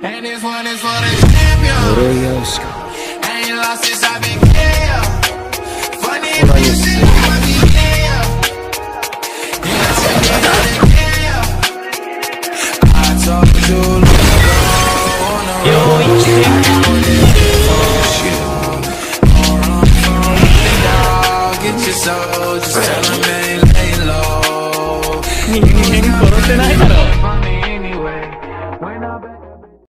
And this one is for the champion. Ain't lost since I've been. Funny you see I be here. And I take it out of here. I told you long ago on the Get your soul. Just ain't lay low.